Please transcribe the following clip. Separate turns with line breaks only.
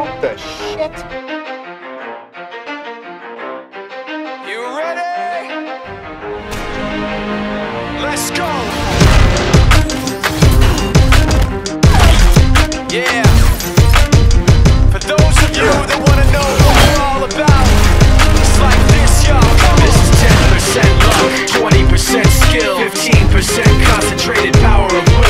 What the shit?
You ready? Let's go! Yeah. For those of you that wanna know what we're all about, it's like this, y'all. This is 10% luck, 20% skill, 15% concentrated power of will,